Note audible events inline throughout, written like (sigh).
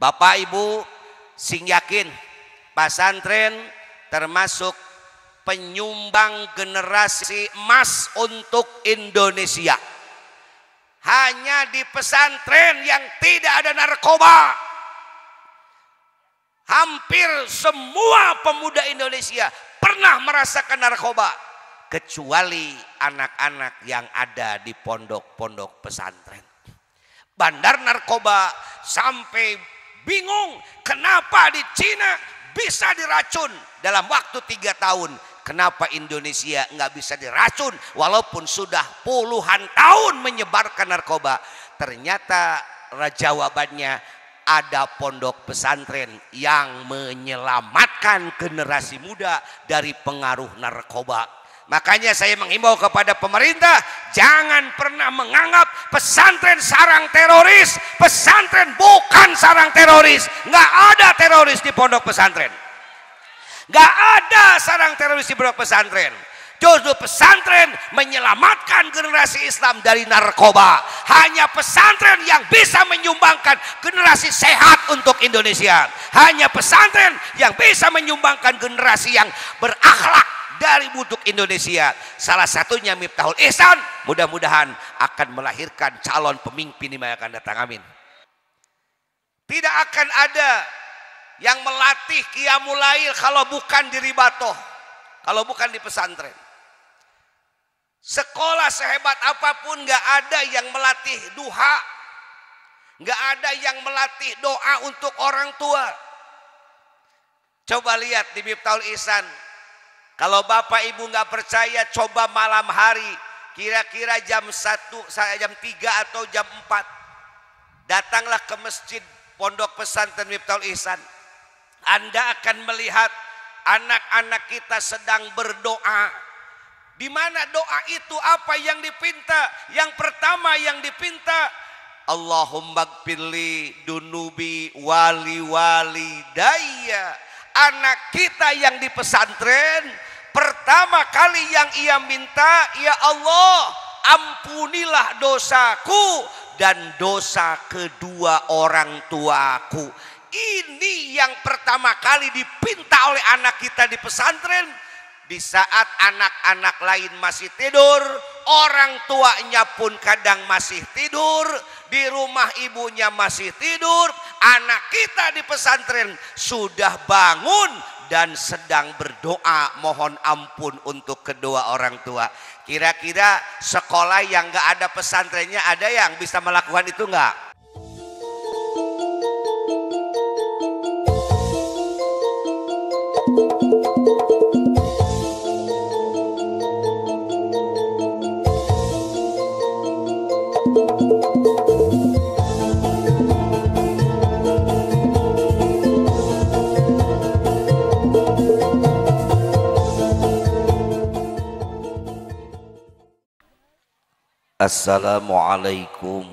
Bapak Ibu sing yakin pesantren termasuk penyumbang generasi emas untuk Indonesia. Hanya di pesantren yang tidak ada narkoba. Hampir semua pemuda Indonesia pernah merasakan narkoba kecuali anak-anak yang ada di pondok-pondok pesantren. Bandar narkoba sampai bingung kenapa di Cina bisa diracun dalam waktu tiga tahun. Kenapa Indonesia nggak bisa diracun walaupun sudah puluhan tahun menyebarkan narkoba. Ternyata jawabannya ada pondok pesantren yang menyelamatkan generasi muda dari pengaruh narkoba Makanya saya menghimbau kepada pemerintah jangan pernah menganggap pesantren sarang teroris. Pesantren bukan sarang teroris. Nggak ada teroris di pondok pesantren. Nggak ada sarang teroris di pondok pesantren. Justru pesantren menyelamatkan generasi Islam dari narkoba. Hanya pesantren yang bisa menyumbangkan generasi sehat untuk Indonesia. Hanya pesantren yang bisa menyumbangkan generasi yang berakhlak dari buduk Indonesia. Salah satunya Miftahul Ihsan. Mudah-mudahan akan melahirkan calon pemimpin yang akan datang. Amin. Tidak akan ada yang melatih kiamulail kalau bukan di ribato. Kalau bukan di pesantren. Sekolah sehebat apa pun gak ada yang melatih duha. Gak ada yang melatih doa untuk orang tua. Coba lihat di Miftahul Ihsan kalau Bapak Ibu nggak percaya coba malam hari kira-kira jam 1 jam 3 atau jam 4 datanglah ke masjid Pondok Pesantren Miftahul Ihsan. Anda akan melihat anak-anak kita sedang berdoa. Di mana doa itu apa yang dipinta? Yang pertama yang dipinta Allahumma gfirli dunubi wali wali daya. Anak kita yang di pesantren Pertama kali yang ia minta, ya Allah, ampunilah dosaku dan dosa kedua orang tuaku. Ini yang pertama kali dipinta oleh anak kita di pesantren. Di saat anak-anak lain masih tidur, orang tuanya pun kadang masih tidur, di rumah ibunya masih tidur, anak kita di pesantren sudah bangun dan sedang berdoa mohon ampun untuk kedua orang tua. Kira-kira sekolah yang gak ada pesantrennya ada yang bisa melakukan itu nggak? Assalamualaikum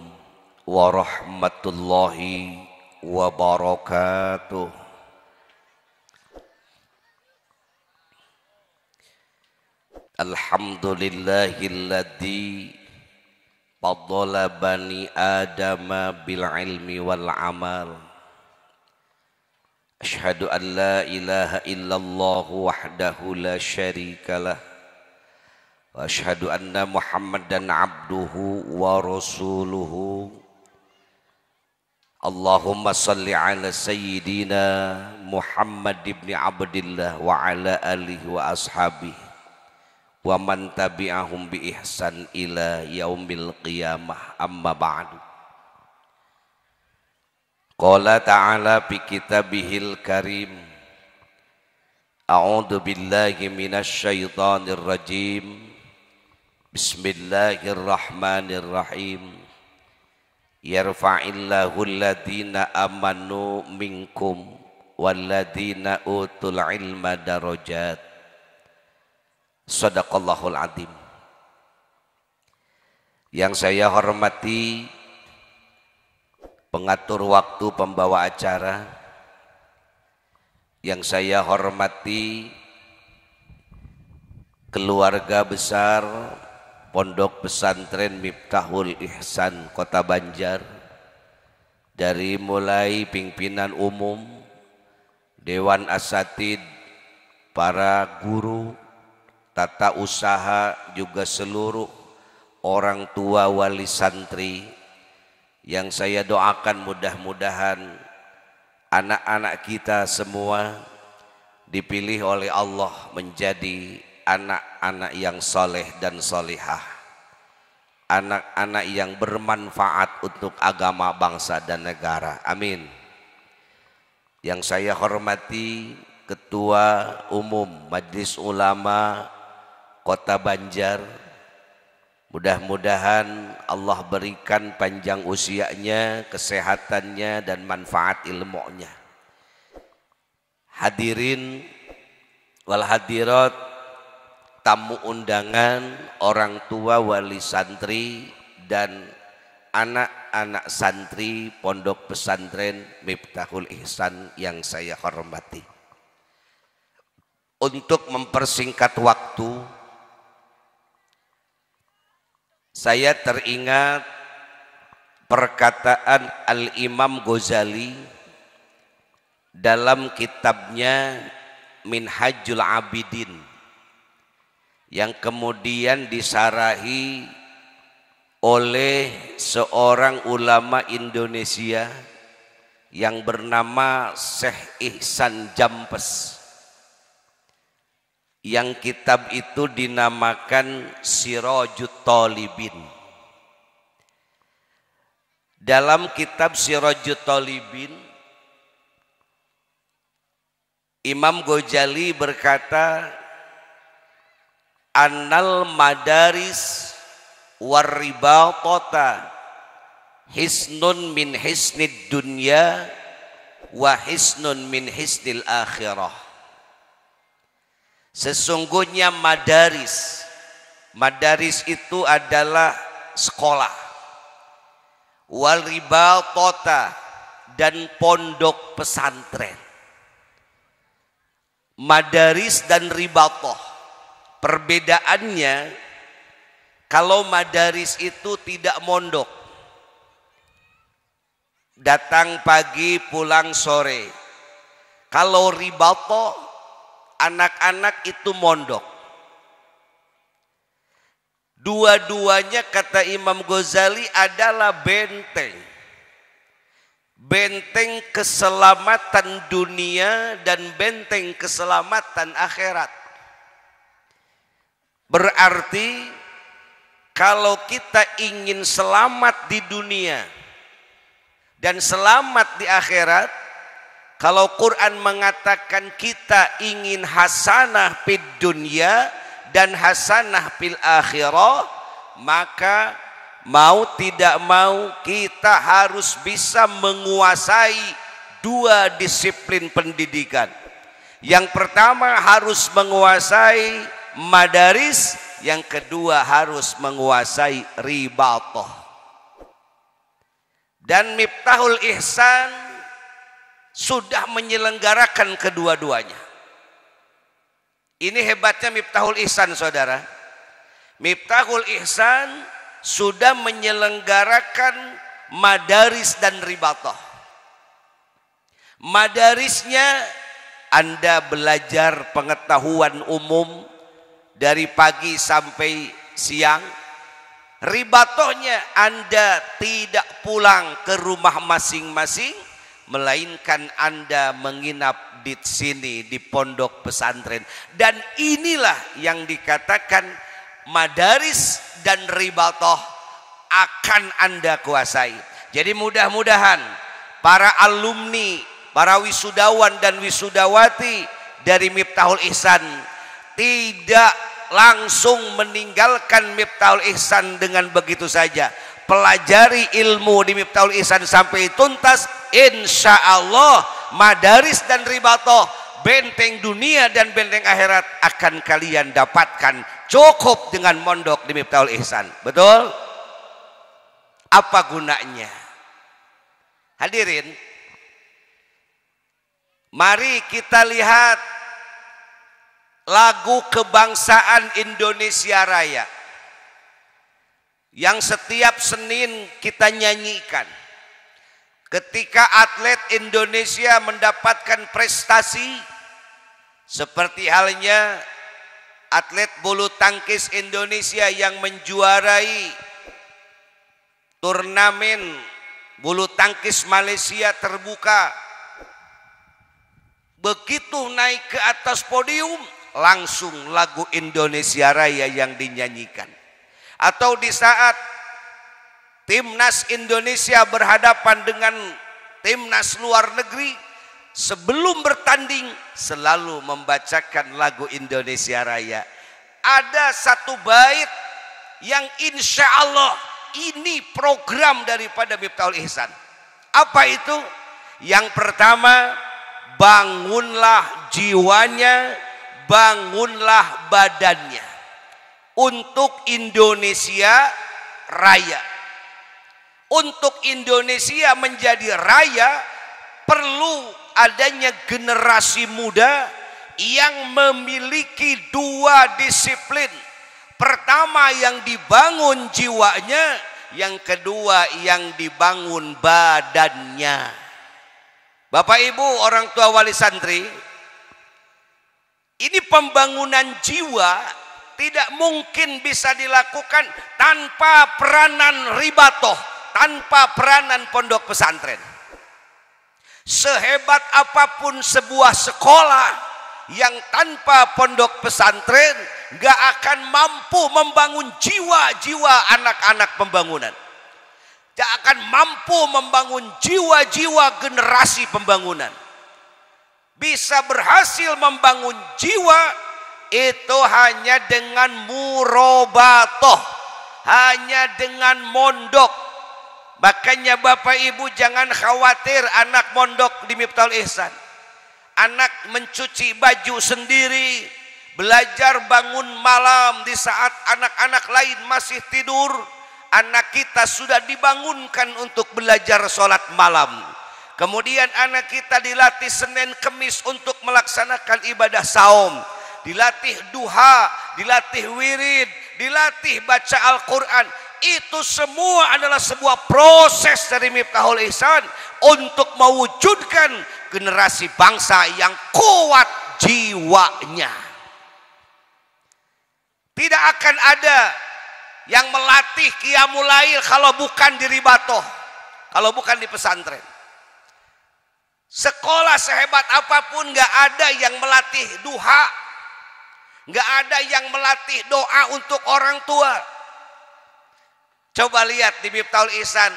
warahmatullahi wabarakatuh. Alhamdulillahilladzi faddala bani adama bil ilmi wal amal. Ashhadu an la ilaha illallah wahdahu la syarikalah وأشهد أن محمدا عبده ورسوله. اللهم صل على سيدنا محمد بن عبد الله وعلى آله وأصحابه ومن تبعهم بإحسان إلى يوم القيامة. أما بعد. قال تعالى في كتابه الكريم أعوذ بالله من الشيطان الرجيم. Bismillahirrahmanirrahim. Yarfa'illahu alladhina amanu minkum walladhina utul ilma darajat. Sadaqallahul azim Yang saya hormati pengatur waktu pembawa acara Yang saya hormati keluarga besar Pondok Pesantren Miftahul Ihsan Kota Banjar. Dari mulai pimpinan umum, dewan asatid, para guru, tata usaha juga seluruh orang tua wali santri yang saya doakan mudah-mudahan anak-anak kita semua dipilih oleh Allah menjadi anak-anak yang soleh dan solihah. Anak-anak yang bermanfaat untuk agama bangsa dan negara. Amin. Yang saya hormati Ketua Umum Majlis Ulama Kota Banjar. Mudah-mudahan Allah berikan panjang usianya, kesehatannya dan manfaat ilmunya. Hadirin wal hadirat tamu undangan, orang tua wali santri dan anak-anak santri pondok pesantren Miftahul Ihsan yang saya hormati. Untuk mempersingkat waktu, saya teringat perkataan Al-Imam Ghazali dalam kitabnya Minhajul Abidin yang kemudian disarahi oleh seorang ulama Indonesia yang bernama Syekh Ihsan Jampes yang kitab itu dinamakan Sirajut Talibin. Dalam kitab Sirajut Talibin, Imam Ghazali berkata, Annal madaris warribatota hisnun min hisnid dunya wa hisnun min hisnil akhirah Sesungguhnya madaris. Madaris itu adalah sekolah. Wal tota dan pondok pesantren. Madaris dan ribatoh. Perbedaannya kalau madaris itu tidak mondok. Datang pagi pulang sore. Kalau ribatoh anak-anak itu mondok. Dua-duanya kata Imam Ghazali adalah benteng. Benteng keselamatan dunia dan benteng keselamatan akhirat. Berarti kalau kita ingin selamat di dunia dan selamat di akhirat, kalau Quran mengatakan kita ingin hasanah fid dunia dan hasanah fil akhirah, maka mau tidak mau kita harus bisa menguasai dua disiplin pendidikan. Yang pertama harus menguasai madaris, yang kedua harus menguasai ribatoh. Dan miftahul ihsan sudah menyelenggarakan kedua-duanya. Ini hebatnya Miftahul Ihsan saudara. Miftahul Ihsan sudah menyelenggarakan madaris dan ribatoh. Madarisnya Anda belajar pengetahuan umum dari pagi sampai siang. Ribatohnya Anda tidak pulang ke rumah masing-masing melainkan Anda menginap di sini di pondok pesantren dan inilah yang dikatakan madaris dan ribatoh akan Anda kuasai. Jadi mudah-mudahan para alumni, para wisudawan dan wisudawati dari Miftahul Ihsan tidak langsung meninggalkan Miftahul Ihsan dengan begitu saja pelajari ilmu di Miftahul Ihsan sampai tuntas insya Allah madaris dan ribato benteng dunia dan benteng akhirat akan kalian dapatkan cukup dengan mondok di Miftahul Ihsan betul? apa gunanya? hadirin mari kita lihat lagu kebangsaan Indonesia Raya yang setiap Senin kita nyanyikan. Ketika atlet Indonesia mendapatkan prestasi seperti halnya atlet bulu tangkis Indonesia yang menjuarai turnamen bulu tangkis Malaysia terbuka begitu naik ke atas podium langsung lagu Indonesia Raya yang dinyanyikan. Atau di saat timnas Indonesia berhadapan dengan timnas luar negeri sebelum bertanding selalu membacakan lagu Indonesia Raya. Ada satu bait yang insya Allah ini program daripada Miftahul Ihsan. Apa itu? Yang pertama bangunlah jiwanya bangunlah badannya untuk Indonesia Raya untuk Indonesia menjadi raya perlu adanya generasi muda yang memiliki dua disiplin. Pertama yang dibangun jiwanya, yang kedua yang dibangun badannya. Bapak Ibu orang tua wali santri, ini pembangunan jiwa tidak mungkin bisa dilakukan tanpa peranan ribatoh tanpa peranan pondok pesantren. Sehebat apa pun sebuah sekolah yang tanpa pondok pesantren gak akan mampu membangun jiwa-jiwa anak-anak pembangunan. Gak akan mampu membangun jiwa-jiwa generasi pembangunan. Bisa berhasil membangun jiwa itu hanya dengan murobatoh, hanya dengan mondok, Makanya Bapak Ibu jangan khawatir anak mondok di Miftahul Ihsan. Anak mencuci baju sendiri, belajar bangun malam di saat anak-anak lain masih tidur. Anak kita sudah dibangunkan untuk belajar sholat malam. Kemudian anak kita dilatih Senin Kemis untuk melaksanakan ibadah saum. Dilatih duha, dilatih wirid, dilatih baca Al-Quran itu semua adalah sebuah proses dari Miftahul Ihsan untuk mewujudkan generasi bangsa yang kuat jiwanya. Tidak akan ada yang melatih kiamulail kalau bukan di ribatoh, kalau bukan di pesantren. Sekolah sehebat apa pun gak ada yang melatih duha, gak ada yang melatih doa untuk orang tua Coba lihat di Miftahul Ihsan.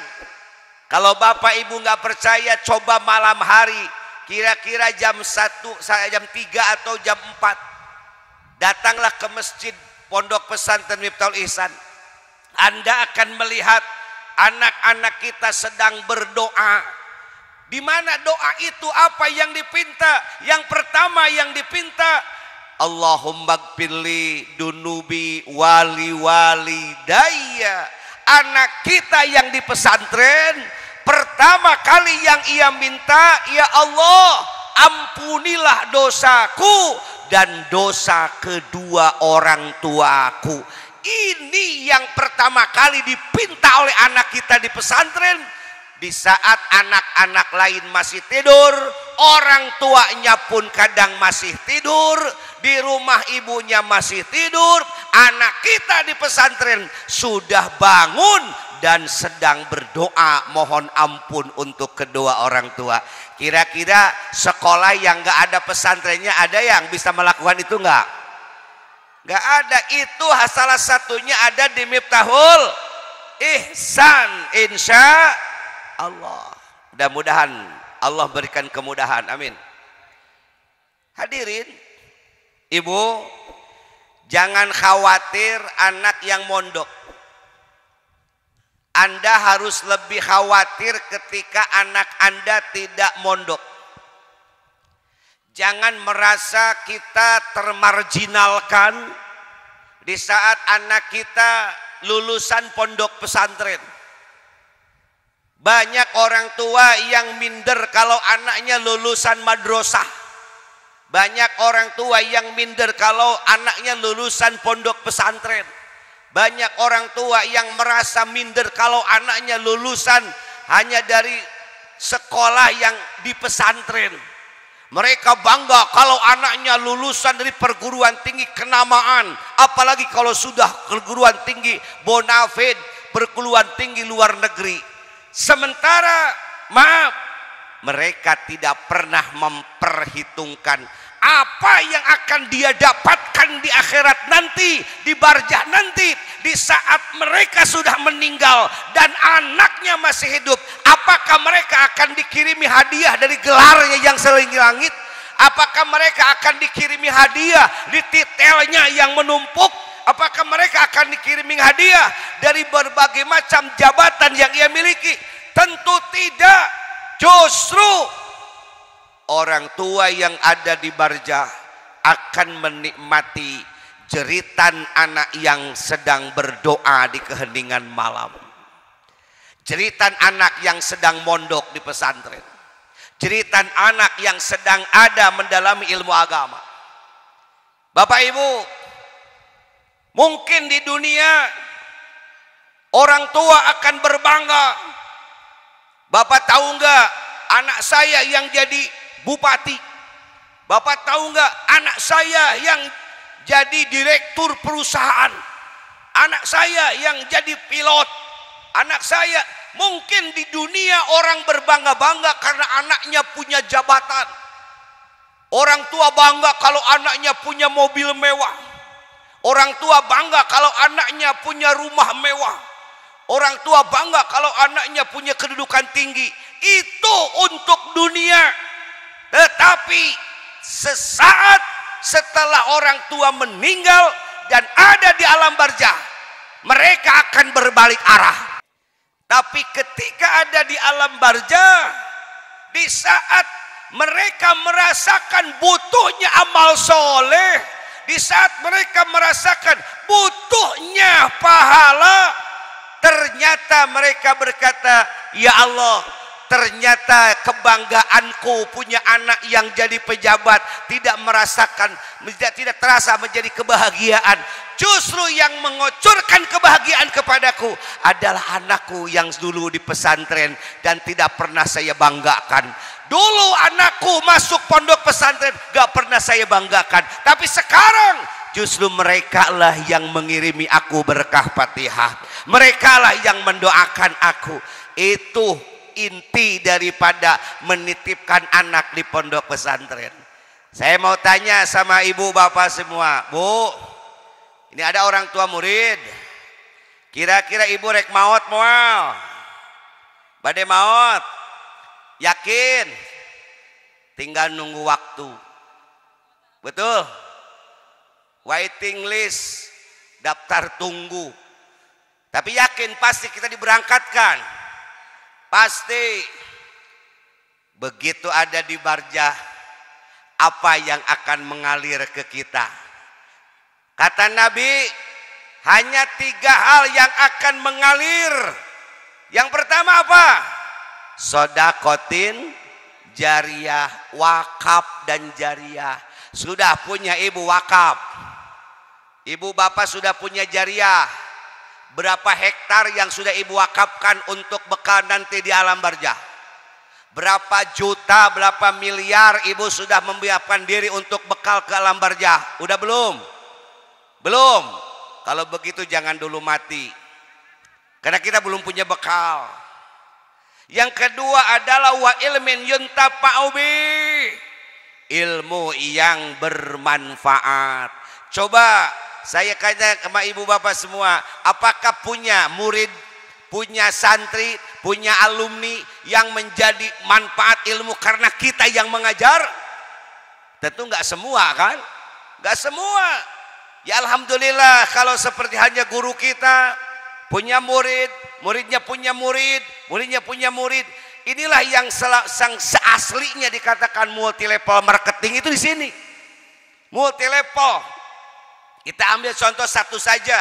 Kalau Bapak Ibu nggak percaya, coba malam hari. Kira-kira jam 1, jam 3 atau jam 4. Datanglah ke masjid pondok pesantren Miftahul Ihsan. Anda akan melihat anak-anak kita sedang berdoa. Di mana doa itu? Apa yang dipinta? Yang pertama yang dipinta Allahumma gfirli dunubi wali wali daya anak kita yang di pesantren pertama kali yang ia minta ya Allah ampunilah dosaku dan dosa kedua orang tuaku. Ini yang pertama kali dipinta oleh anak kita di pesantren di saat anak-anak lain masih tidur orang tuanya pun kadang masih tidur di rumah ibunya masih tidur anak kita di pesantren sudah bangun dan sedang berdoa. Mohon ampun untuk kedua orang tua. Kira-kira sekolah yang gak ada pesantrennya ada yang bisa melakukan itu gak? gak ada. Itu salah satunya ada di Miftahul Ihsan insya Allah mudah-mudahan Allah berikan kemudahan amin hadirin ibu jangan khawatir anak yang mondok anda harus lebih khawatir ketika anak Anda tidak mondok. Jangan merasa kita termarginalkan di saat anak kita lulusan pondok pesantren. Banyak orang tua yang minder kalau anaknya lulusan madrasah. Banyak orang tua yang minder kalau anaknya lulusan pondok pesantren. Banyak orang tua yang merasa minder kalau anaknya lulusan hanya dari sekolah yang di pesantren. Mereka bangga kalau anaknya lulusan dari perguruan tinggi kenamaan, apalagi kalau sudah perguruan tinggi bonafide, perguruan tinggi luar negeri. Sementara maaf, mereka tidak pernah memperhitungkan apa yang akan dia dapatkan di akhirat nanti, di barjah nanti, di saat mereka sudah meninggal dan anaknya masih hidup. Apakah mereka akan dikirimi hadiah dari gelarnya yang selingi langit? Apakah mereka akan dikirimi hadiah di titelnya yang menumpuk? Apakah mereka akan dikirimi hadiah dari berbagai macam jabatan yang ia miliki? Tentu tidak. Justru orang tua yang ada di barja akan menikmati jeritan anak yang sedang berdoa di keheningan malam. Jeritan anak yang sedang mondok di pesantren. Jeritan anak yang sedang ada mendalami ilmu agama. Bapak Ibu, mungkin di dunia orang tua akan berbangga. Bapak tahu nggak anak saya yang jadi bupati. Bapak tahu nggak anak saya yang jadi direktur perusahaan. Anak saya yang jadi pilot. Anak saya mungkin di dunia orang berbangga-bangga karena anaknya punya jabatan. Orang tua bangga kalau anaknya punya mobil mewah. Orang tua bangga kalau anaknya punya rumah mewah. Orang tua bangga kalau anaknya punya kedudukan tinggi. Itu untuk dunia. Tetapi sesaat setelah orang tua meninggal dan ada di alam barjah, mereka akan berbalik arah. Tapi ketika ada di alam barjah, di saat mereka merasakan butuhnya amal soleh, di saat mereka merasakan butuhnya pahala, ternyata mereka berkata, "Ya Allah, ternyata kebanggaanku punya anak yang jadi pejabat tidak merasakan tidak tidak terasa menjadi kebahagiaan. Justru yang mengucurkan kebahagiaan kepadaku adalah anakku yang dulu di pesantren dan tidak pernah saya banggakan dulu anakku masuk pondok pesantren gak pernah saya banggakan. Tapi sekarang justru mereka lah yang mengirimi aku berkah fatihah. Mereka lah yang mendoakan aku. Itu inti daripada menitipkan anak di pondok pesantren. Saya mau tanya sama ibu bapak semua, bu, ini ada orang tua murid. Kira-kira ibu rek maut mual, badai maut, yakin, tinggal nunggu waktu. Betul? Waiting list, daftar tunggu. Tapi yakin pasti kita diberangkatkan Pasti begitu ada di barjah apa yang akan mengalir ke kita. Kata Nabi, hanya tiga hal yang akan mengalir. Yang pertama apa? Sodakotin, jariah, wakaf dan jariah. Sudah punya ibu wakaf. Ibu bapak sudah punya jariah Berapa hektar yang sudah ibu wakafkan untuk bekal nanti di alam barjah? Berapa juta, berapa miliar ibu sudah membiarkan diri untuk bekal ke alam barjah? Udah belum? Belum. Kalau begitu jangan dulu mati. Karena kita belum punya bekal. Yang kedua adalah wa ilmin yuntafa'ubi. Ilmu yang bermanfaat. Coba saya kata sama ibu bapak semua, apakah punya murid, punya santri, punya alumni yang menjadi manfaat ilmu karena kita yang mengajar? Tentu nggak semua kan? Nggak semua. Ya Alhamdulillah kalau seperti hanya guru kita punya murid, muridnya punya murid, muridnya punya murid. Inilah yang sang seaslinya dikatakan multi level marketing itu di sini. Multi level kita ambil contoh satu saja.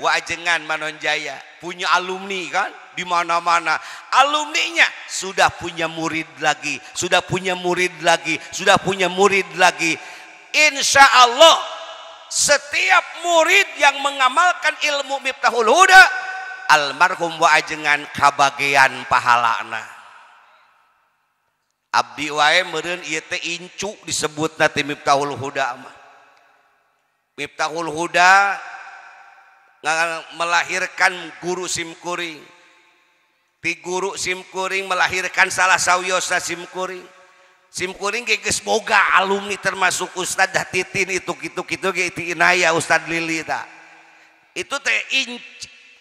Wajengan Manonjaya punya alumni kan di mana-mana. Alumninya sudah punya murid lagi, sudah punya murid lagi, sudah punya murid lagi. Insya Allah setiap murid yang mengamalkan ilmu Miftahul Huda almarhum wajengan kabagian pahalana. Abdi wae meureun ieu teh incu disebut nanti Miftahul Huda mah. Miftahul Huda melahirkan guru simkuring. Ti guru simkuring melahirkan salah sawiyosa simkuring. Simkuring ge geus boga alumni termasuk Ustad dah titin itu gitu gitu ge ti inaya Ustad Lili ta. Itu teh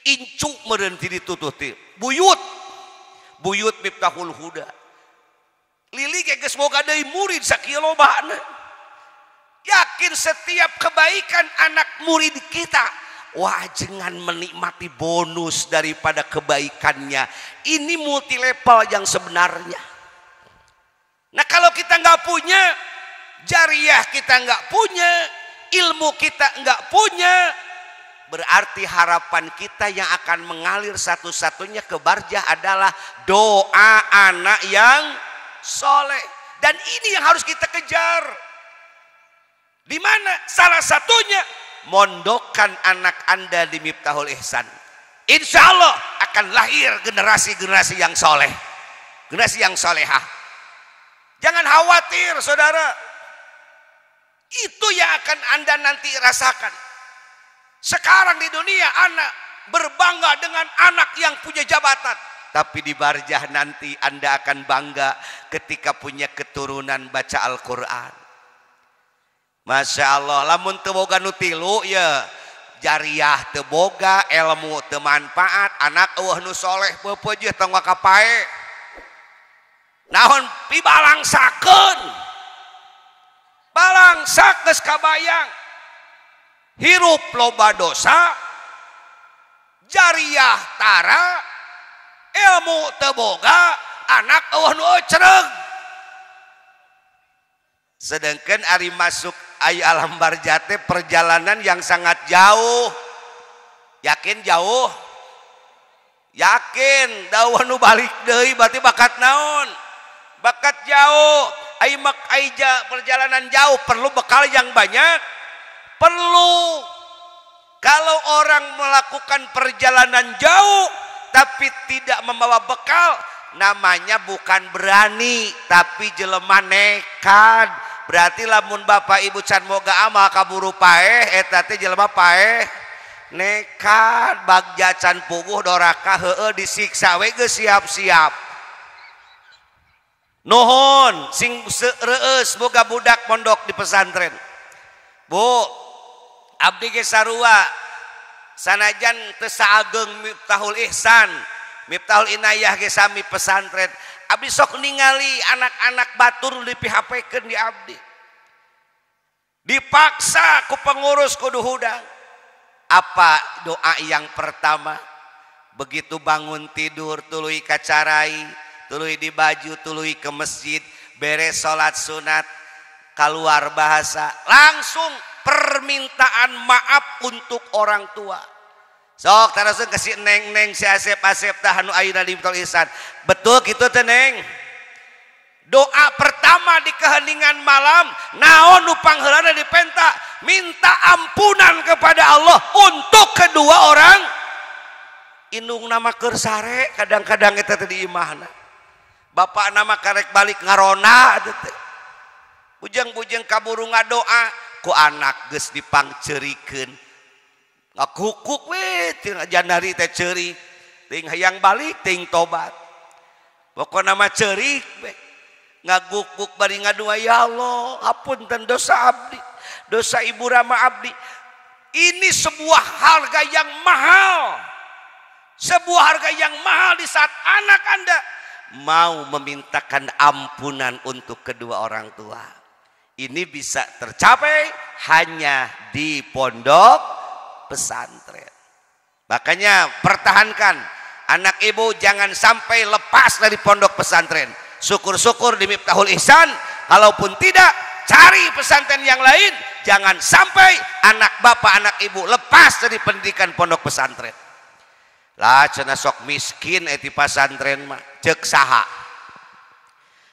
incu meureun ti ditutuh ti. Buyut. Buyut Miftahul Huda Lili kayak semoga dari murid sakieu lobana. Yakin setiap kebaikan anak murid kita wah jangan menikmati bonus daripada kebaikannya. Ini multi level yang sebenarnya. Nah kalau kita nggak punya, jariah kita nggak punya, ilmu kita nggak punya, berarti harapan kita yang akan mengalir satu-satunya ke barjah adalah doa anak yang soleh. Dan ini yang harus kita kejar. Di mana? Salah satunya mondokkan anak anda di Miftahul Ihsan. Insya Allah akan lahir generasi-generasi yang soleh. Generasi yang solehah. Jangan khawatir saudara. Itu yang akan anda nanti rasakan. Sekarang di dunia anak berbangga dengan anak yang punya jabatan. Tapi di barjah nanti Anda akan bangga ketika punya keturunan baca Al-Quran. Masya Allah, lamun teboga nutilu ya. Jariah teboga ilmu temanfaat anak eueuh nu soleh pepeujeuh tong kapae naon pibalangsakeun. Balangsak geus kabayang hirup loba dosa jariah tara ilmu teboga anak eueuh nu cereng. Sedangkan ari masuk ayu alam barjate perjalanan yang sangat jauh. Yakin jauh? Yakin. Daun nu balik deui berarti bakat naon? Bakat jauh. Ai perjalanan jauh perlu bekal yang banyak perlu. Kalau orang melakukan perjalanan jauh tapi tidak membawa bekal namanya bukan berani tapi jelema nekat. Berarti lamun bapak ibu can moga amal kaburu paeh eta teh jelema paeh. Nekat bagja can puguh doraka heueuh disiksa we geus siap-siap. Nuhun sing reueus boga budak pondok di pesantren. Bu Abdi Gesarua sanajan tesa ageng Miftahul Ihsan. Miftahul Inayah gesami pesantren. Abdi sok ningali anak-anak batur di PHP di abdi. Dipaksa ku pengurus kudu hudang. Apa doa yang pertama? Begitu bangun tidur tului kacarai tului di baju tului ke masjid beres salat sunat keluar bahasa langsung permintaan maaf untuk orang tua. Sok terus kasih neng neng si asep asep tahanu ayuna di isan betul gitu teh neng? Doa pertama di keheningan malam naon nupang helana di penta? Minta ampunan kepada Allah untuk kedua orang. Indung nama kersare kadang-kadang kita tadi imahna. Bapak nama karek balik ngarona bujang-bujang kaburu ngadoa ku anak geus dipangcerikeun. Ngakukuk we janari teh ceurik ting hayang balik ting tobat. Pokokna mah ceurik we. Ngagukuk bari ngadua ya Allah apunten dosa abdi dosa ibu rama abdi. Ini sebuah harga yang mahal. Sebuah harga yang mahal di saat anak anda mau memintakan ampunan untuk kedua orang tua ini bisa tercapai hanya di pondok pesantren. Makanya pertahankan anak ibu jangan sampai lepas dari pondok pesantren. Syukur-syukur di Miftahul Ihsan, kalaupun tidak cari pesantren yang lain, jangan sampai anak bapak anak ibu lepas dari pendidikan pondok pesantren. Lah cenah sok miskin eti pesantren mah cek saha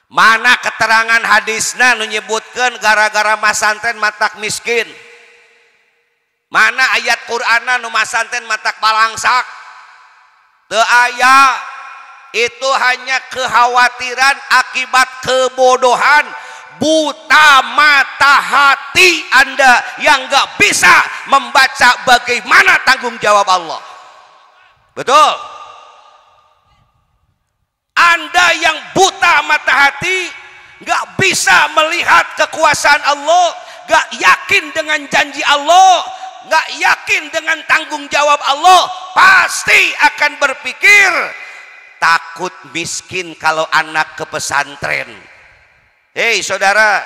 mana keterangan hadisnya menyebutkan gara-gara masantren matak miskin? Mana ayat Qur'ana nu masanten matak balangsak? Teu aya itu hanya kekhawatiran akibat kebodohan. Buta mata hati anda yang gak bisa membaca bagaimana tanggung jawab Allah. Betul anda yang buta mata hati gak bisa melihat kekuasaan Allah gak yakin dengan janji Allah gak yakin dengan tanggung jawab Allah pasti akan berpikir takut miskin kalau anak ke pesantren. Hei saudara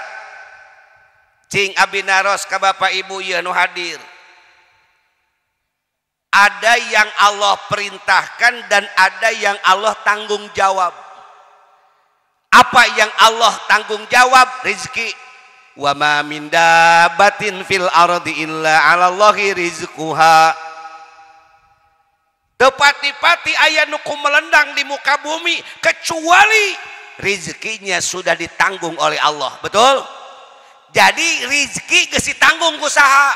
cing abinaros ke bapak ibu ya nu hadir ada yang Allah perintahkan dan ada yang Allah tanggung jawab apa yang Allah tanggung jawab rizki wa ma min dabatin fil ardi illa 'ala Allahi rizquha Tepati-pati ayah nuku melendang di muka bumi kecuali rizkinya sudah ditanggung oleh Allah. Betul? Jadi rizki gesi tanggung usaha.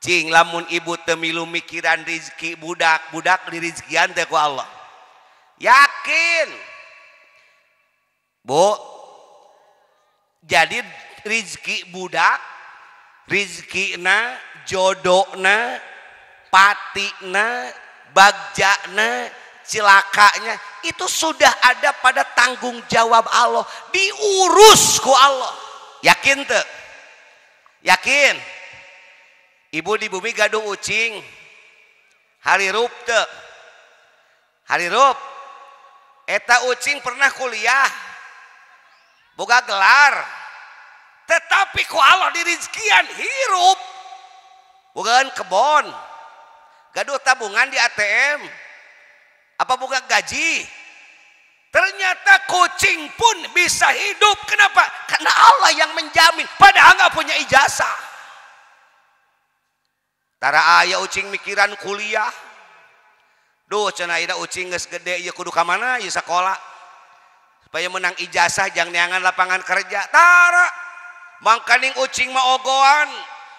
Cing lamun ibu temilu mikiran rizki budak budak di rizkian teh ku Allah. Yakin. Bu. Jadi rizki budak rizkina jodohna patina bagjana cilakanya itu sudah ada pada tanggung jawab Allah diurus ku Allah yakin tuh yakin ibu di bumi gaduh ucing. Hari rup tuh hari rup eta ucing pernah kuliah. Boga gelar. Tetapi ku Allah dirizkian hirup. Bukan kebon. Gaduh tabungan di ATM apa bukan gaji? Ternyata kucing pun bisa hidup. Kenapa? Karena Allah yang menjamin. Padahal nggak punya ijazah Tara aya ucing mikiran kuliah. Duh cenah ida ucing geus gede ieu kudu ka mana ieu sekolah. Supaya menang ijazah jangan neangan lapangan kerja. Tara mangkaning ucing mah ogoan.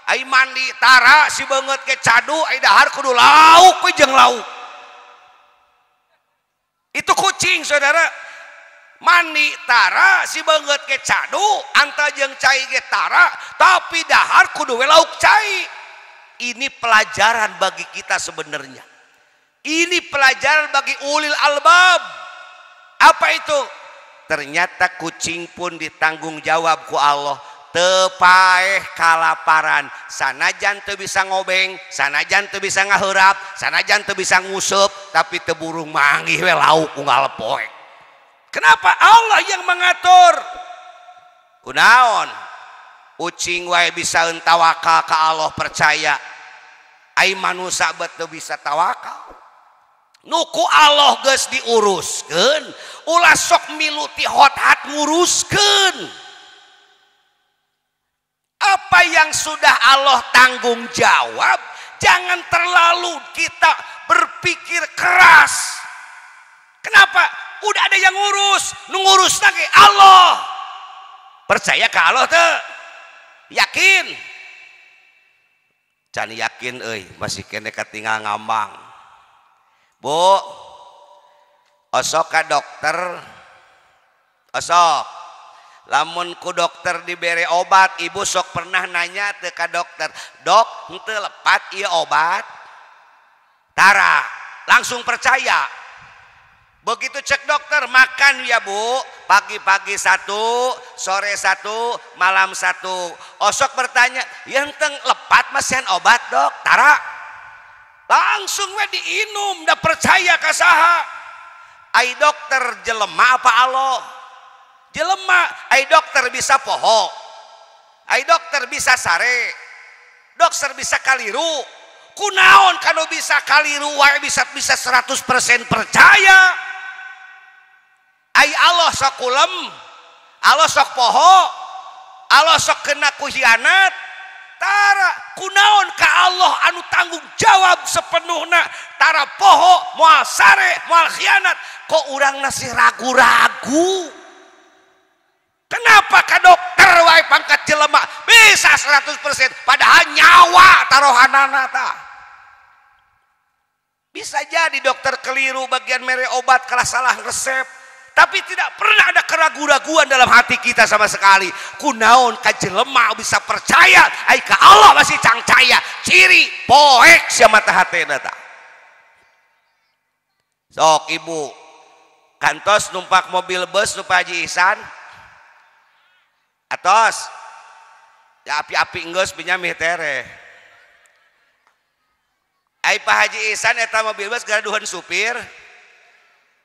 Ai mandi tara si beungeut ke cadu ai dahar kudu lauk we jeung lauk. Itu kucing saudara. Mandi tara si beungeut ke cadu anta jeung cai ge tara tapi dahar kudu we lauk cai. Ini pelajaran bagi kita sebenarnya. Ini pelajaran bagi ulil albab. Apa itu? Ternyata kucing pun ditanggung jawab ku Allah. Tepaeh kalaparan. Sana jantung bisa ngobeng sana jantung bisa ngahurap sana jantung bisa ngusup tapi teburung manggih we lauk kenapa Allah yang mengatur? Kunaon ucing wae bisa tawakal ke Allah percaya. Ai manusia betul bisa tawakal. Nuku Allah geus diuruskeun. Ulah sok miluti hot hat nguruskeun. Apa yang sudah Allah tanggung jawab jangan terlalu kita berpikir keras. Kenapa? Udah ada yang ngurus ngurus lagi Allah. Percaya ke Allah tuh yakin? Can yakin euy masih kene ketinggal ngambang. Bu osok ka dokter? Osok. Lamun ku dokter diberi obat ibu sok pernah nanya teu ka dokter dok henteu lepat ieu obat? Tara langsung percaya. Begitu cek dokter makan ya bu. Pagi-pagi satu sore satu malam satu. Osok bertanya yang teng lepat masian obat dok? Tara. Langsung we diinum dah percaya kasaha ai dokter jelema apa Allah jelema ai dokter bisa poho. Ai dokter bisa sare. Dokter bisa kaliru. Kunaon kalau bisa kaliru bisa bisa 100% percaya Ay Allah sok kulem, Allah sok poho, Allah sok kena kuhianat. Tara kunaon ka Allah anu tanggung jawab sepenuhna? Tara poho moal sare moal khianat. Kok urang nasi ragu-ragu? Kenapa ka dokter wae pangkat jelema? Bisa 100% padahal nyawa taruhanana ta. Bisa jadi dokter keliru bagian mere obat kalah salah resep. Tapi tidak pernah ada keraguan-raguan dalam hati kita sama sekali. Kunaon kajelema bisa percaya aika Allah masih cangcaya. Ciri poek siapa mata hati data sok ibu. Kantos numpak mobil bus lupa Haji Ihsan? Atos. Ya api-api enggeus pinyamih tere. Ai Pak Haji Ihsan eta mobil bus gaduhan supir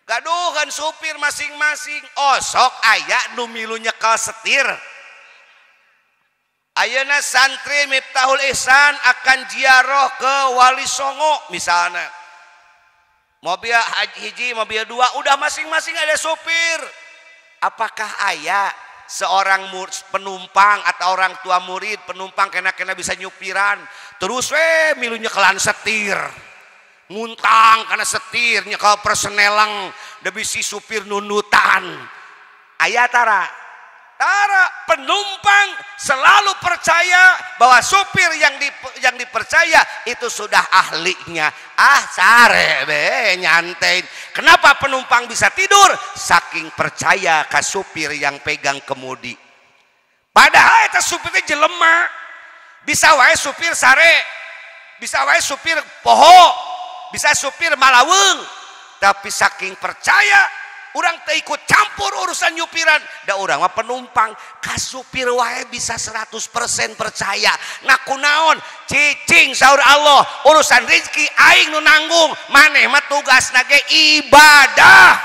gaduhan supir masing-masing oh, osok aya numilu nyekal setir Ayeuna santri Miftahul Ihsan akan ziarah ke Wali Songo misalnya. Mobil haji hiji, mobil dua, udah masing-masing ada supir Apakah ayah seorang penumpang atau orang tua murid penumpang kena-kena bisa nyupiran terus we milunya kelan setir. Muntang karena setirnya kalau personelang debisi supir nunutan. Ayat tara. Tara penumpang selalu percaya bahwa supir yang di, yang dipercaya itu sudah ahlinya. Ah sare be nyantein. Kenapa penumpang bisa tidur? Saking percaya ke supir yang pegang kemudi. Padahal itu supirnya jelema. Bisa wae supir sare. Bisa wae supir poho bisa supir malaweng tapi saking percaya orang teh ikut campur urusan nyupiran. Da orang mah penumpang kasupir wae bisa 100% percaya. Ngaku naon? Cicing sahur Allah urusan rezeki aing nu nanggung. Maneh mah tugas nage ibadah.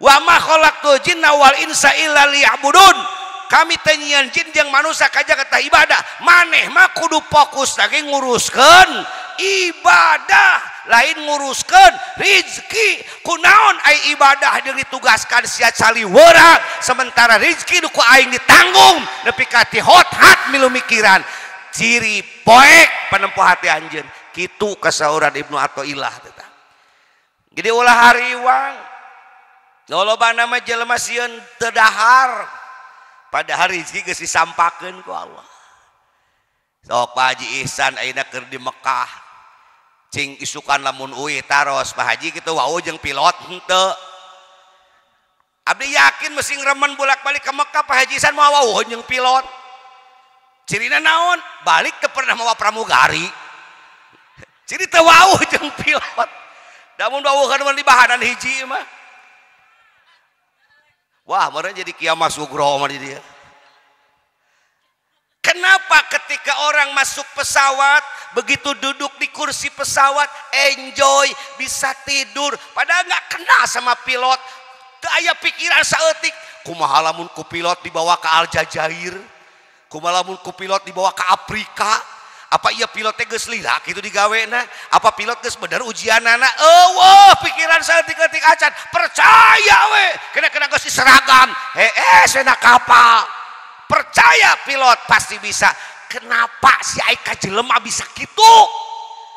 Wa ma khalaqtu jinna wal insa illa liya'budun. Kami tenyian jin yang manusia kajja kata ibadah. Maneh mah kudu fokus lagi nguruskan ibadah. Lain nguruskan rizki. Kunaon ay ibadah yang ditugaskan sia cali warang sementara rizki duku aing ditanggung. Nepi kati hot hat milu mikiran. Ciri poek penempuh hati anjen kitu kesauran Ibnu Athaillah tetap jadi ulah hariwang noloba nama jelema sieun tedahar. Padahal rizki geus disampakeun ku Allah. Sok Pak Haji Ihsan ayeuna keur di Mekah cing isukan lamun uwi taros Pak Haji gitu wau jeung pilot henteu. Abdi yakin mesin remen bolak-balik ke Mekah Pak Haji san mau wau jeung pilot. Cirina naon? Balik ke pernah mawa pramugari. (laughs) Ciri teu wau jeung pilot. Damun wau kan di bahanan hiji mah. Wah meureun jadi kiamat sugro mah di dia. Kenapa ketika orang masuk pesawat begitu duduk di kursi pesawat enjoy bisa tidur padahal nggak kena sama pilot. Gaya pikiran saetik kumaha lamun ku pilot dibawa ke Aljazair kumaha lamun ku pilot dibawa ke Afrika. Apa iya pilotnya geus lila gitu digawena apa pilot geus bener ujian anak eueuh pikiran saeutik ketik acan. Percaya we! Kena kena geus seragam heeh sena kapal percaya pilot pasti bisa. Kenapa si Aika jelema bisa gitu?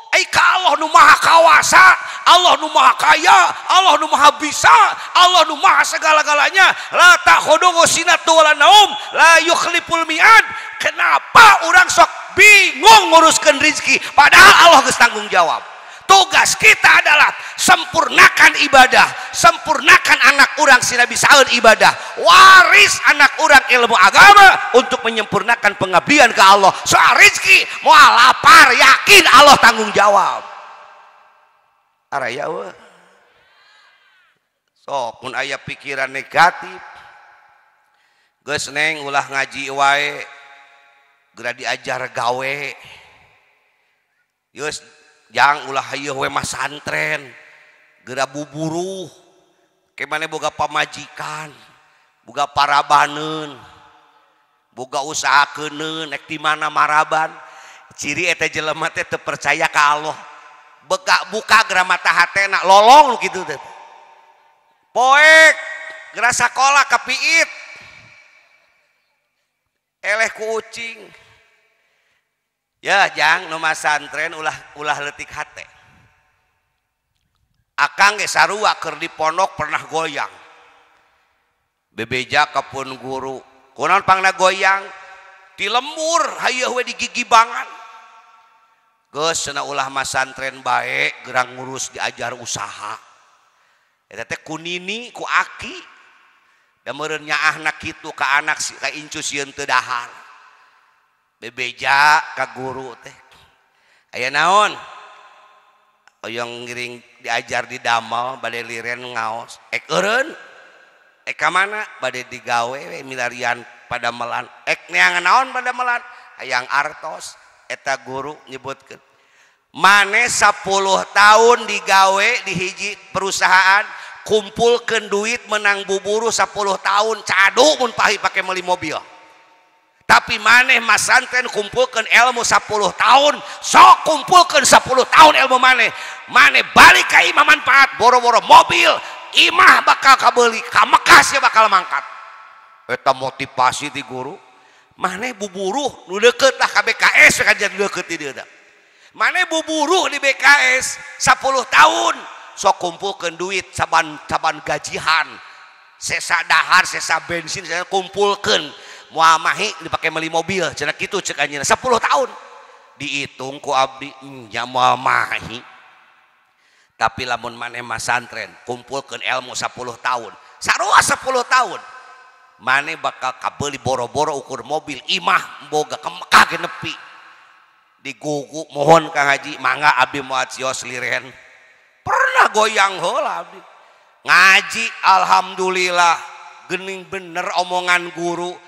Aika Allah nu maha kawasa Allah nu maha kaya Allah nu maha bisa Allah nu maha segala-galanya. La takhuduhu sinatu wala naum la yukhliful mi'ad. Kenapa orang sok bingung nguruskan rizki? Padahal Allah geus tanggung jawab. Tugas kita adalah sempurnakan ibadah sempurnakan anak orang sih bisa ibadah waris anak orang ilmu agama untuk menyempurnakan pengabdian ke Allah. Soal rezeki mau lapar yakin Allah tanggung jawab. Araya sok pun ayah pikiran negatif. Geus neng ulah ngaji wae geura diajar gawe. Yus jangan ulah Mas santren. Gera buburu kemana boga pamajikan boga parabanen boga usaha kenen nek di mana maraban. Ciri eta jelema teh teu percaya ka Allah. Beka buka gera mata hatena lolong gitu teh. Poek gera sakola kapiit eleh ku ucing. yajang nu santren ulah ulah letik hate. Akang ge sarua keur di pondok pernah goyang. Bebeja kepun guru kunaon pangna goyang? Di lembur hayeuh we digigi banget geus cenah ulah masantren bae gerang ngurus diajar usaha. Eta teh kunini ku aki. Da meureun nyaahna kitu ka anak ka incu sieun teu dahar. bebeja ka guru teh. Aya naon? Oyong ngiring diajar di damal bade liren ngaos. Ek eureun. Ek ka mana? Bade digawe milarian pada melan ek neangan naon pada melan hayang artos eta guru nyebutkeun. Mane 10 tahun digawe di hiji perusahaan kumpulkeun duit menang buburu 10 tahun. Cadu mun pahi pakai meli mobil. tapi maneh Mas santen kumpulkan ilmu 10 tahun sok kumpulkan 10 tahun ilmu maneh. Maneh balik ke imah manfaat boro-boro mobil imah bakal kabeli ka Mekah bakal mangkat. Eta motivasi di guru maneh buburuh nu deket lah ka BKS jadi deket di dia maneh buburuh di BKS 10 tahun sok kumpulkan duit saban-saban gajihan. Sesa dahar sesa bensin saya kumpulkan muamahi dipakai beli mobil cenah kitu cek anjina 10 tahun. Dihitung ku abdi nya muamahi tapi lamun maneh mah santren kumpulkeun ilmu 10 tahun. Sarua 10 tahun. Maneh bakal kabeli boro-boro ukur mobil. Imah boga ke Mekah nepi. Digugu mohon Kang Haji mangga abdi muacios liren pernah goyang heula abdi. Ngaji alhamdulillah. Gening bener omongan guru.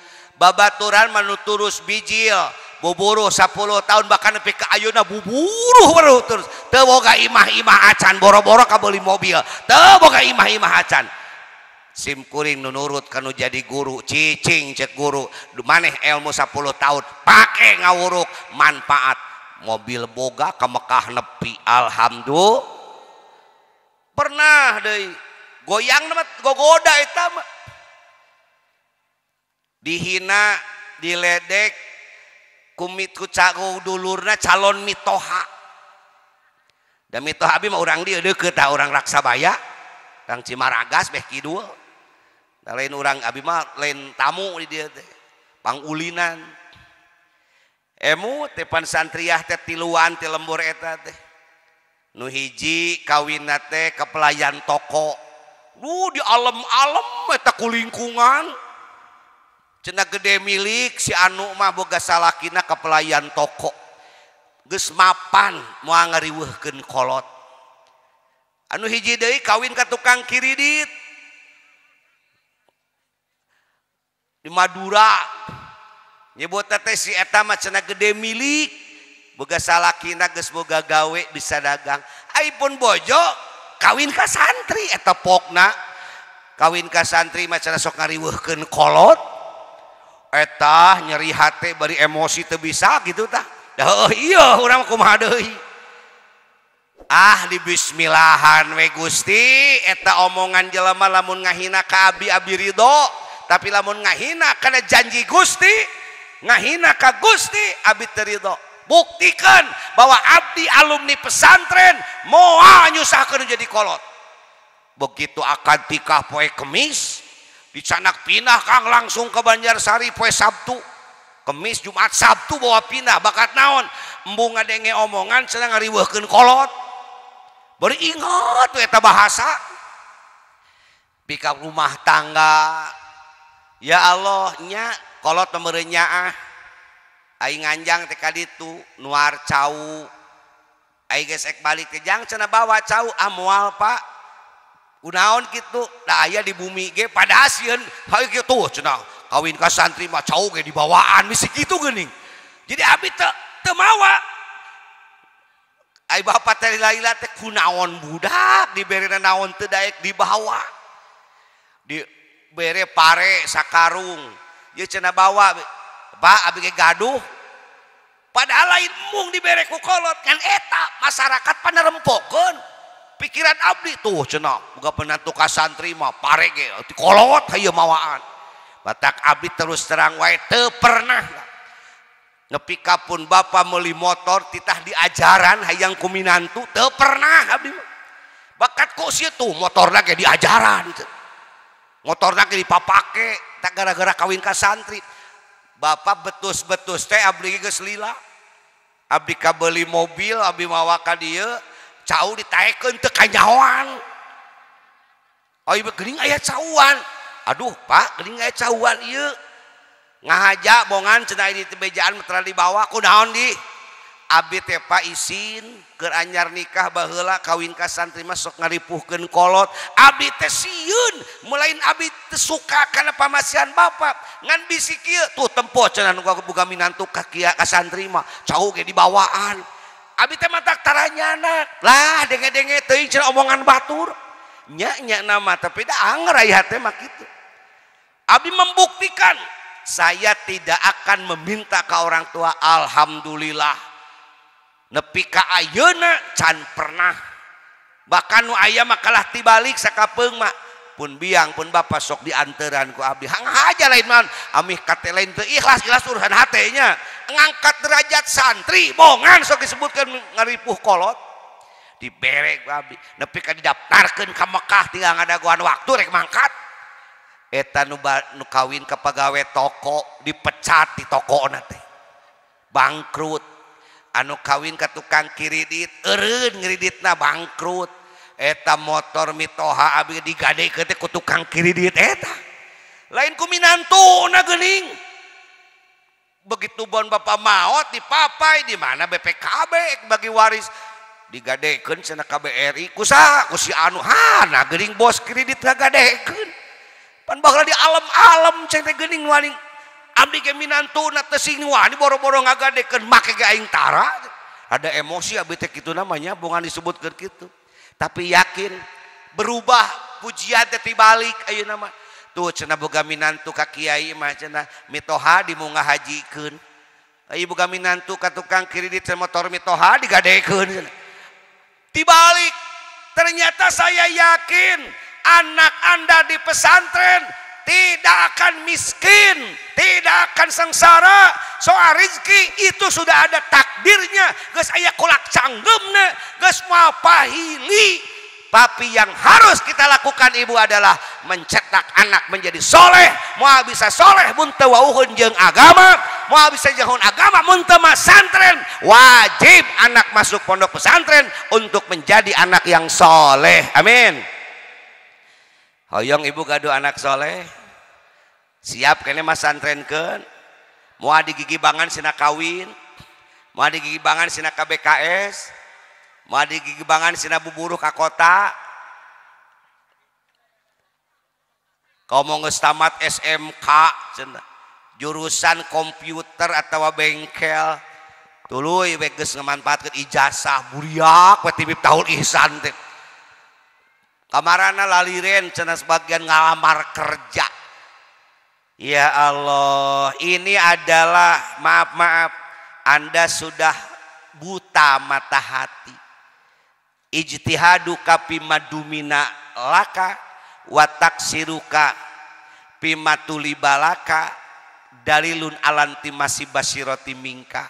babaturan manuturus bijil buburu 10 tahun bahkan nepi ka ayeuna buburu terus teu boga imah-imah acan boro-boro ka beuli mobil. Teu boga imah-imah acan. Sim kuring nunurut kanu jadi guru cicing cek guru. Maneh ilmu 10 tahun pakai ngawuruk manfaat. Mobil boga ke Mekah nepi Alhamdulillah. Pernah deh goyang gogoda itu dihina diledek kumitku cago dulurna calon mitoha. Dan mitoha abi mah orang dia deket tah orang raksabaya orang Cimaragas beh kidul. Da lain orang abi mah lain tamu di dia teh pangulinan. Emu teh pan santriah teh tiluan ti lembur eta teh. Nu hiji kawinna teh kepelayan toko. Lu di alam-alam eta kulingkungan cena gede milik si anu mah boga salakina ke pelayan toko. Geus mapan moal ngariweuhkeun kolot. Anu hiji deui kawin ka tukang kiridit. Di Madura. Nyebut teh si eta mah cenah gede milik. Boga salakina geus boga gawe bisa dagang ai pun bojo kawin ka santri eta pokna. Kawin ka santri mah cenah sok ngariweuhkeun kolot. eta nyeri hati bari emosi teu bisa gitu tah. Dah oh iya urang kumaha deui. Ah di bismillahan we Gusti eta omongan jelema lamun ngahina ka abi abi ridho tapi lamun ngahina kana janji Gusti ngahina ka Gusti abi terido buktikan bahwa abdi alumni pesantren moal nyusahkeun jadi kolot. Begitu akad tikah poe kemis dicanak pindah Kang langsung ke Banjarsari poe Sabtu. Kemis Jumat Sabtu bawa pindah bakat naon? Embung ngadenge omongan sedang ngariweuhkeun kolot. Baru ingat eta bahasa. Pika rumah tangga. Ya Allah nya kolot nomornya ah. Aing nganjang teh kaditu nuar cau. Aing gesek balik ke jang cenah bawa cau ah, amual Pak. kunaon gitu aya di bumi ge pada asian kitu cenah. Kawin ka santri mah cau ge dibawaan misi kitu geuning. Jadi abi teu teu mawa. Ai bapa teh laila teh kunaon budak diberena naon teu daek dibawa di bere pare sakarung. Ye cenah bawa ba abi ge gaduh. Padahal lain mung dibere ku kolot kan eta masyarakat panerempokeun. Pikiran abdi tuh cina buka penantu ka santri mah pare ge. Ti kolot hayu mawaan. Batak abdi terus terang wae teu pernah. Nepi kapun bapak meuli motor titah diajaran hayang kuminantu teu pernah abdi bakat kok situ motor lagi diajaran motor lagi dipapake tak gara-gara kawin ke santri. Bapak betus-betus teh abdi geus lila. Abdi kabeli mobil Abdi mawa ka dia cau ditaikeun teu kanyawan oi geuning aya cauan aduh pak geuning aya cauan ieu ngahaja bongan cenah di tebejaan metra dibawa ku kunaon di abdi teh pak isin keur anyar nikah baheula kawin ka santri mah sok ngaripuhkeun kolot abdi teh sieun mulain abdi teh suka kana pamasihan bapak ngan bisi kieu tuh tempo cenah nu boga minantu ka kieu ka santri mah cau ge dibawaan Abi teh matak taranyana lah denge-denge teuing cenah omongan batur. Nya nya nama tapi da anger aya teh mah kitu. Abi membuktikan saya tidak akan meminta ke orang tua alhamdulillah nepi ka ayeuna can pernah. Bahkan nu aya makalah tibalik sakapeung mak pun biang pun Bapak sok dianteran ku Abdi. Hang aja lain man. Amih kate lain teu ikhlas ikhlas urusan hatenya. Ngangkat derajat santri bongan sok disebutkan ngaripuh kolot. Diberek abdi. Nepi ka didaftarkeun ka Mekah tinggal ngadaguan waktu rek mangkat. Eta nu, nu kawin ka pegawai toko dipecat di toko teh. Bangkrut. Anu kawin ka tukang kiridit eureun ngiriditna bangkrut. eta motor mitoha Abi digade ke tukang kredit eta. Lain ku minantuna geuning. Begitu bon bapak maot di papai di mana BPKB bagi waris. Digadekeun cenah KBRI kusa ku si anu hana geuning bos kredit ngagadekeun. Pan bakal di alam-alam ceng teh geuning waling abdi ge minantuna teh sing wani boro-boro ngagadekeun make ge aing tara. Ada emosi abdi teh kitu namanya bukan disebutkeun kitu. tapi yakin berubah pujian tapi balik Ayo nama. Tuh cenah boga minantu ka kiai mah cenah mitoha di munga hajikan Ayo boga minantu ka tukang kredit motor mitoha digadekeun dibalik ternyata saya yakin anak anda di pesantren tidak akan miskin, tidak akan sengsara. Soal rizki itu sudah ada takdirnya. Gus ayah kulak canggemna, gus pahili. Tapi yang harus kita lakukan ibu adalah mencetak anak menjadi soleh. Mau bisa soleh muntah wauhun jeng agama. Mau bisa jahun agama muntah santren. Wajib anak masuk pondok pesantren untuk menjadi anak yang soleh. Amin. Hoyong ibu gaduh anak soleh siap kene masantrenken mua di gigi bangan sina kawin moal di gigi bangan sina KBKS moal di gigi bangan sina buburu ka kota. Kau mau ngestamat SMK cina. jurusan komputer atau bengkel. Dulu geus ngemanfaatkeun ijazah buriak we tibib tahun ihsan teh. Kamarana laliren cenah sebagian ngalamar kerja. Ya Allah, ini adalah maaf-maaf Anda sudah buta mata hati. Ijtihadu kapi madumina laka watak siruka pimatulibalaka dalilun alanti masih basiroti mingka.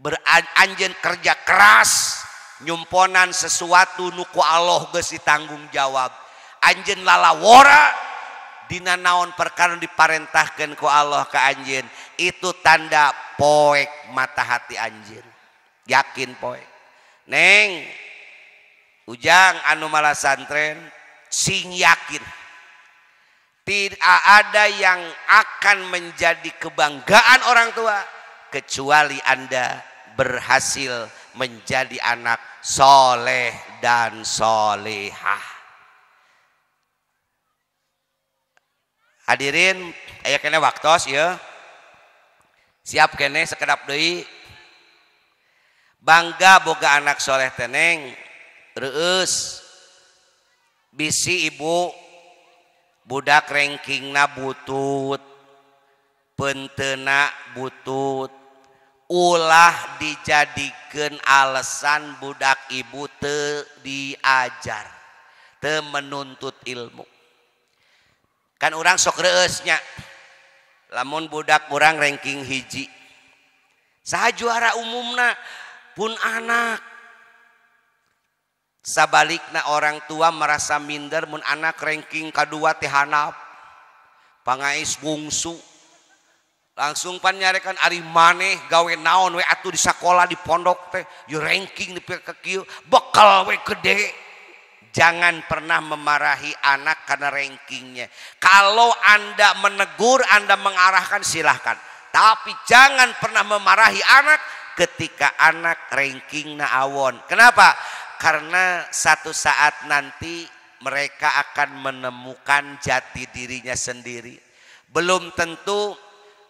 Beranjen kerja keras nyumponan sesuatu nuku Allah geus tanggung jawab. Anjen lalawora dina naon perkara diparentahkan ku Allah ke anjin itu tanda poek mata hati anjin yakin poek. Neng ujang anu malah santren sing yakin. Tidak ada yang akan menjadi kebanggaan orang tua kecuali anda berhasil menjadi anak soleh dan solehah hadirin aya kene waktos ya. Siap kene sekedap deui. Bangga boga anak soleh teneng. Reus. Bisi ibu. Budak rankingna butut. Pentena butut. Ulah dijadikan alasan budak ibu te diajar. Te menuntut ilmu. kan orang sokreesnya lamun budak orang ranking hiji. Sah juara umumna pun anak. Sabalikna orang tua merasa minder mun anak ranking kedua tehanap pangais bungsu. Langsung pan nyarekan ari maneh gawe naon we atuh di sekolah di pondok teh? You ranking di ke kieu bekal we gede. Jangan pernah memarahi anak karena rankingnya. Kalau anda menegur anda mengarahkan silahkan. Tapi jangan pernah memarahi anak ketika anak ranking awon. Kenapa? Karena satu saat nanti mereka akan menemukan jati dirinya sendiri. Belum tentu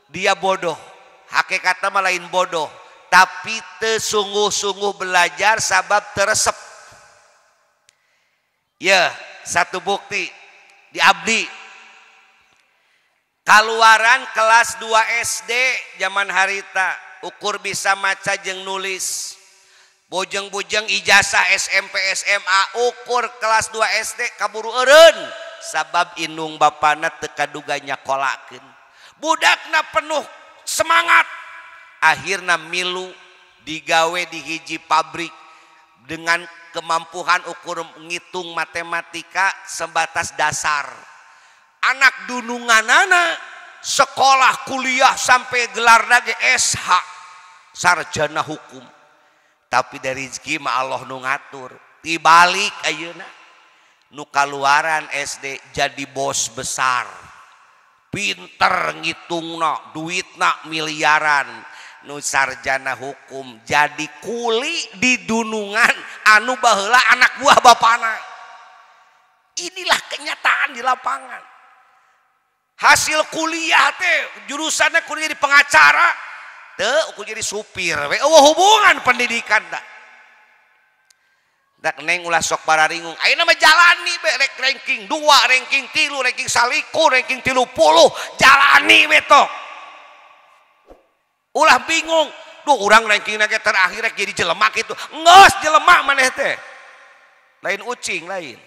dia bodoh. Hakikatnya malah lain bodoh. Tapi tersungguh-sungguh belajar sabab teresep ya satu bukti. Di Abdi. Keluaran kelas 2 SD zaman harita. Ukur bisa maca jeng nulis. Bojeng-bojeng ijazah SMP SMA ukur kelas 2 SD kaburu eren. sabab inung bapana tekaduganya kolakin budakna penuh semangat. Akhirnya milu digawe di hiji pabrik. Dengan kemampuan ukur ngitung matematika sebatas dasar. Anak dunungan anak sekolah kuliah sampai gelar lagi SH sarjana hukum. Tapi dari rezeki mah Allah nu ngatur dibalik ayeuna nu kaluaran SD jadi bos besar. Pinter ngitungna duitna miliaran nu sarjana hukum jadi kuli di dunungan anu baheula anak buah bapana. Inilah kenyataan di lapangan. Hasil kuliah teh jurusannya kuliah di pengacara teh aku jadi supir we. Oh, hubungan pendidikan dah. Dak neng ulah sok ringung. Ayo nama jalani be rek ranking dua ranking tilu ranking saliku ranking tilu puluh jalani betok ulah bingung. Duh orang ranking nage terakhir jadi jelemak itu. Ngos jelemak maneh teh. Lain ucing lain.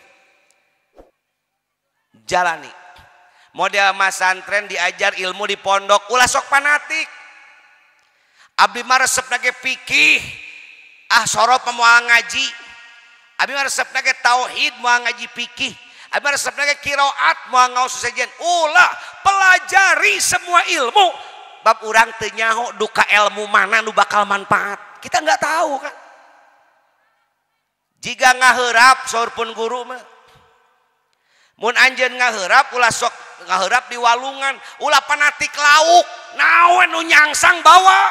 Jalani. Model masantren diajar ilmu di pondok. Ulah sok fanatik. Abdi mah resep nage pikih ah sorot pemual ngaji. Abi resep nage tauhid mau ngaji fikih. Abi resep nage kiroat mau sesajen. Ulah pelajari semua ilmu. bab urang tenyaho duka ilmu mana nu bakal manfaat. Kita nggak tahu kan jika ngaherap sorpun guru mah. Mun anjen ngaherap ulah sok ngaherap di walungan. Ulah panatik lauk naon nu nyangsang bawa.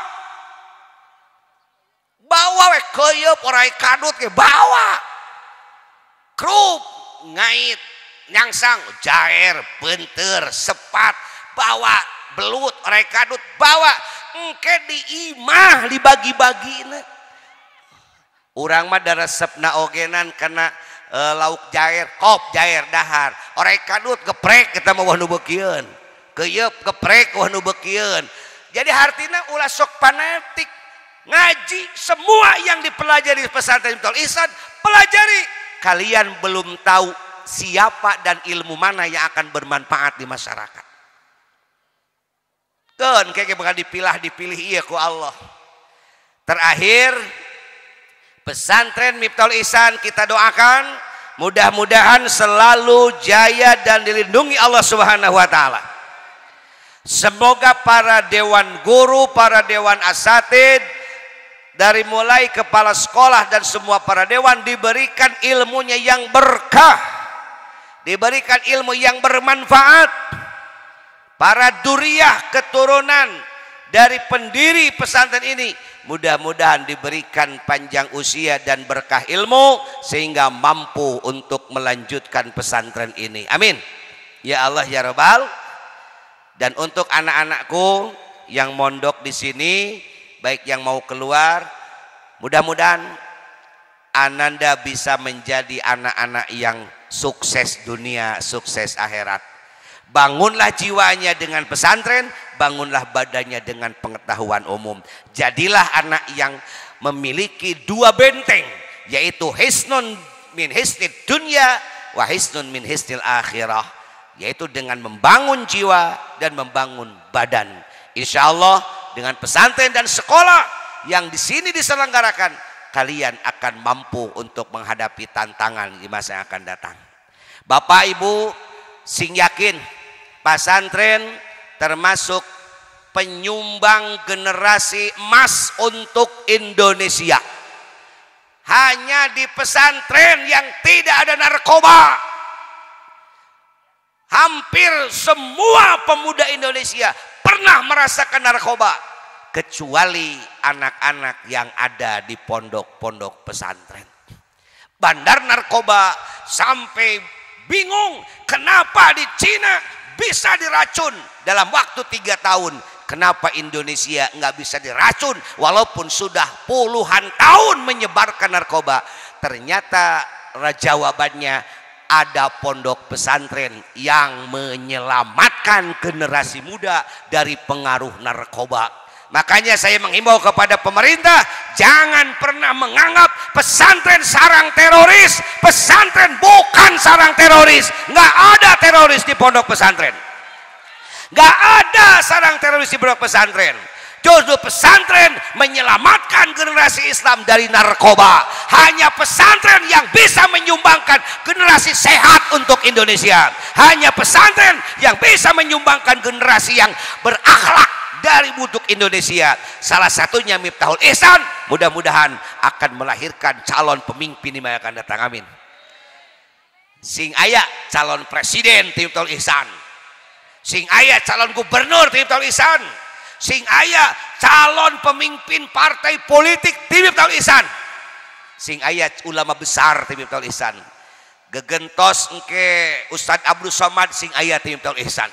Bawa we keuyeup porai kadut ke bawa. Krup ngait nyangsang jair bentur sepat bawa. Belut mereka kadut bawa. Engke di imah dibagi-bagi orang mah ada resep ogenan karena e, lauk jair kop jair dahar. Orang kadut geprek kita mau nu bekieun keyep geprek wah nu bekieun jadi artinya ulah sok fanatik ngaji semua yang dipelajari pesantren Tol Ihsan pelajari. Kalian belum tahu siapa dan ilmu mana yang akan bermanfaat di masyarakat. Kan kayak bakal dipilah dipilih iya ku Allah. Terakhir pesantren Miftahul Ihsan kita doakan mudah-mudahan selalu jaya dan dilindungi Allah Subhanahu wa taala. Semoga para dewan guru, para dewan asatid, dari mulai kepala sekolah dan semua para dewan diberikan ilmunya yang berkah diberikan ilmu yang bermanfaat para duriah keturunan dari pendiri pesantren ini mudah-mudahan diberikan panjang usia dan berkah ilmu sehingga mampu untuk melanjutkan pesantren ini. Amin. Ya Allah ya Rabbal. Dan untuk anak-anakku yang mondok di sini baik yang mau keluar mudah-mudahan Ananda bisa menjadi anak-anak yang sukses dunia, sukses akhirat. Bangunlah jiwanya dengan pesantren, bangunlah badannya dengan pengetahuan umum. Jadilah anak yang memiliki dua benteng, yaitu hisnun min hisnid dunia wa hisnun min hisnil akhirah. Yaitu dengan membangun jiwa dan membangun badan. Insya Allah dengan pesantren dan sekolah yang di sini diselenggarakan, kalian akan mampu untuk menghadapi tantangan di masa yang akan datang. Bapak Ibu, sing yakin pesantren termasuk penyumbang generasi emas untuk Indonesia. Hanya di pesantren yang tidak ada narkoba. Hampir semua pemuda Indonesia pernah merasakan narkoba kecuali anak-anak yang ada di pondok-pondok pesantren. Bandar narkoba sampai bingung kenapa di Cina bisa diracun dalam waktu tiga tahun. Kenapa Indonesia nggak bisa diracun? Walaupun sudah puluhan tahun menyebarkan narkoba ternyata jawabannya ada pondok pesantren yang menyelamatkan generasi muda dari pengaruh narkoba makanya saya menghimbau kepada pemerintah jangan pernah menganggap pesantren sarang teroris pesantren bukan sarang teroris nggak ada teroris di pondok pesantren Gak ada sarang teroris di pondok pesantren. Justru pesantren menyelamatkan generasi Islam dari narkoba. Hanya pesantren yang bisa menyumbangkan generasi sehat untuk Indonesia. Hanya pesantren yang bisa menyumbangkan generasi yang berakhlak dari buduk Indonesia. Salah satunya Miftahul Ihsan. Mudah-mudahan akan melahirkan calon pemimpin yang akan datang. Amin. Sing ayah calon presiden Miftahul Ihsan sing ayah calon gubernur tim Isan sing ayah calon pemimpin partai politik tim Isan sing ayah ulama besar tim Isan gegentos engke Ustadz Abdul Somad sing ayah tim Isan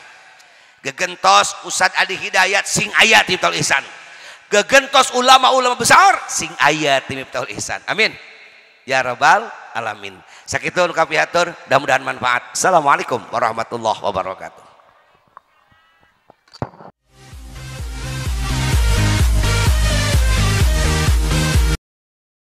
gegentos Ustadz Adi Hidayat sing ayah tim Isan gegentos ulama-ulama besar sing ayah tim Ihsan. Amin. Ya rabbal alamin. Sakitun kami atur mudah-mudahan manfaat. Assalamualaikum warahmatullahi wabarakatuh